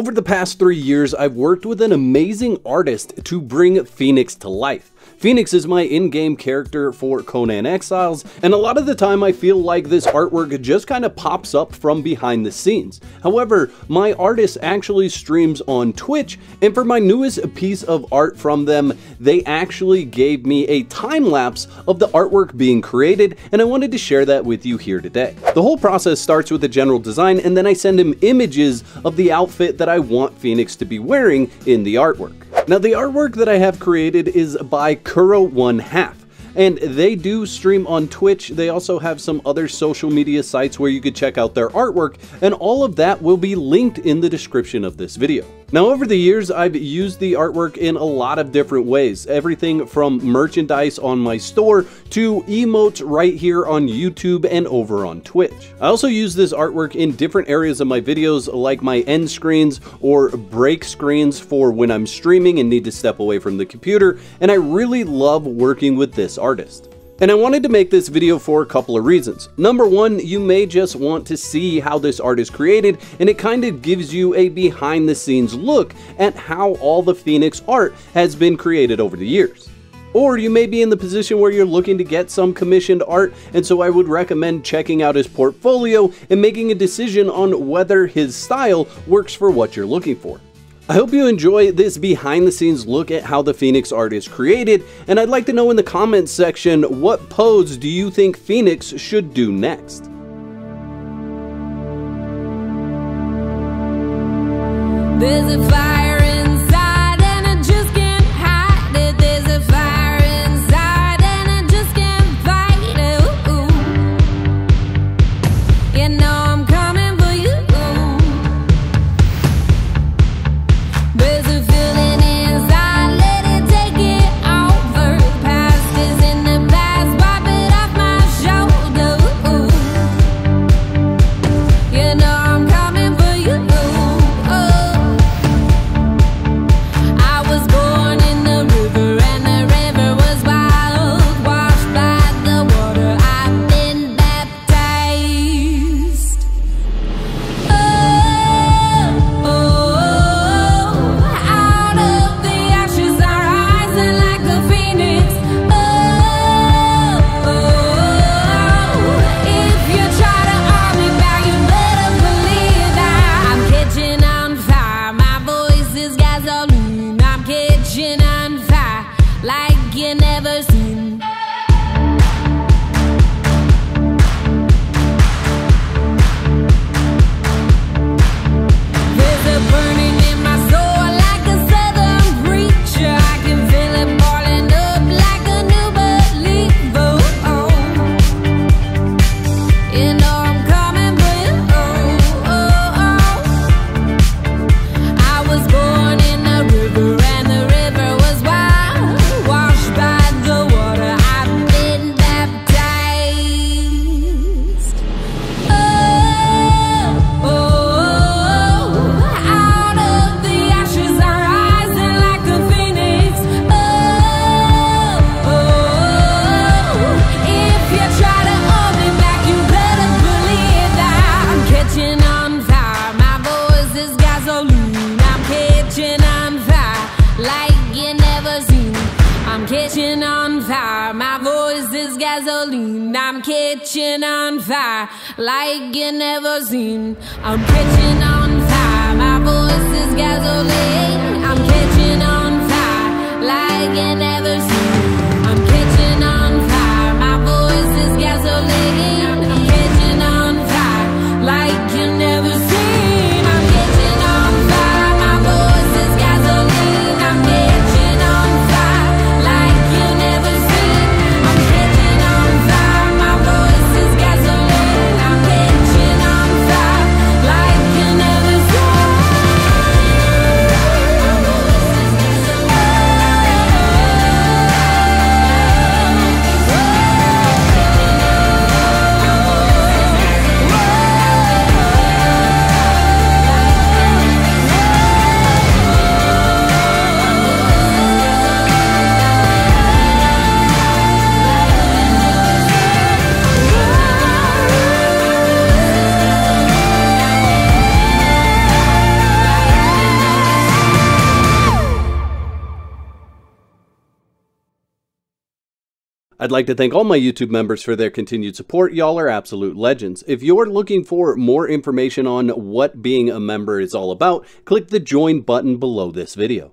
Over the past three years, I've worked with an amazing artist to bring Phoenix to life. Phoenix is my in-game character for Conan Exiles, and a lot of the time I feel like this artwork just kind of pops up from behind the scenes. However, my artist actually streams on Twitch, and for my newest piece of art from them, they actually gave me a time-lapse of the artwork being created, and I wanted to share that with you here today. The whole process starts with a general design, and then I send him images of the outfit that I want Phoenix to be wearing in the artwork. Now the artwork that I have created is by Kuro One Half and they do stream on Twitch. They also have some other social media sites where you could check out their artwork, and all of that will be linked in the description of this video. Now over the years, I've used the artwork in a lot of different ways, everything from merchandise on my store to emotes right here on YouTube and over on Twitch. I also use this artwork in different areas of my videos like my end screens or break screens for when I'm streaming and need to step away from the computer, and I really love working with this artist. And I wanted to make this video for a couple of reasons. Number one, you may just want to see how this art is created, and it kind of gives you a behind the scenes look at how all the Phoenix art has been created over the years. Or you may be in the position where you're looking to get some commissioned art, and so I would recommend checking out his portfolio and making a decision on whether his style works for what you're looking for. I hope you enjoy this behind the scenes look at how the Phoenix art is created, and I'd like to know in the comments section what pose do you think Phoenix should do next? There's a fire. Gasoline. I'm catching on fire like you never seen. I'm catching on fire. My voice is gasoline. I'm catching on fire like you never seen. I'd like to thank all my YouTube members for their continued support. Y'all are absolute legends. If you're looking for more information on what being a member is all about, click the join button below this video.